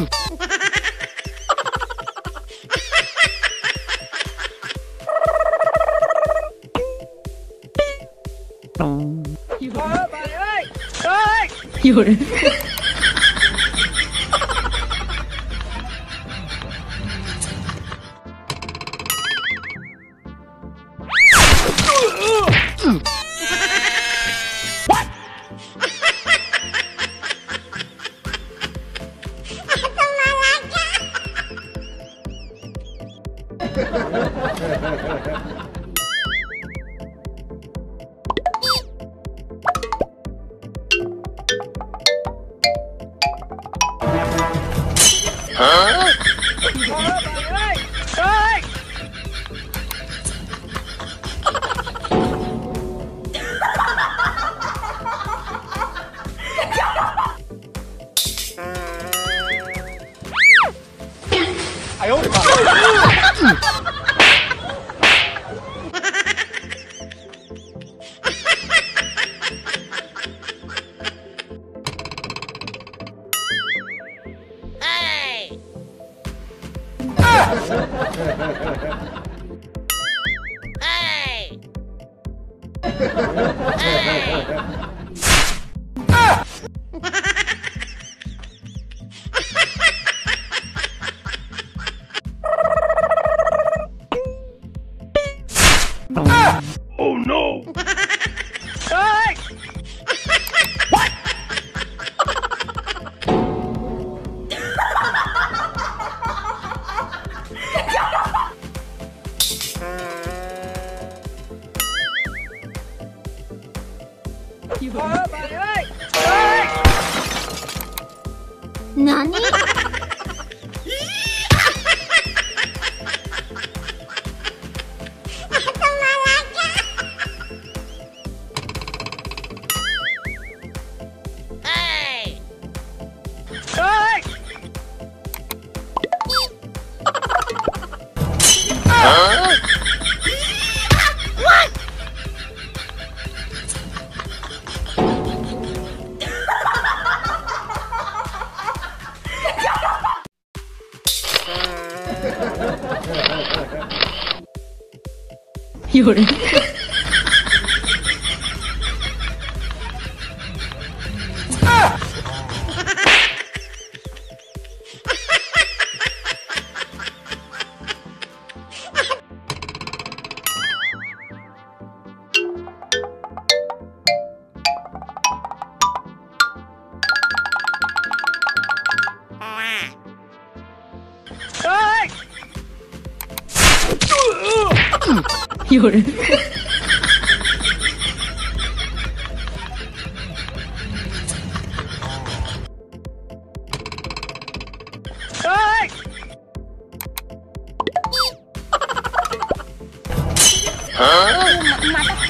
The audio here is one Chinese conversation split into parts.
有人。Hả? Ai ơi! hey! Hey! Ah! Oh no! 何？有人。有人。啊！马大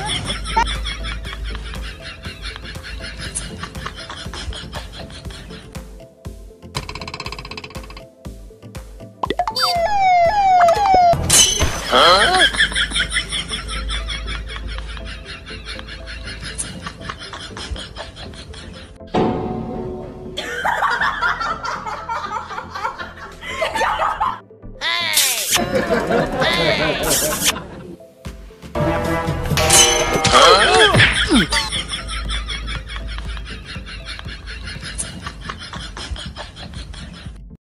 哎、